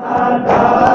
Santa.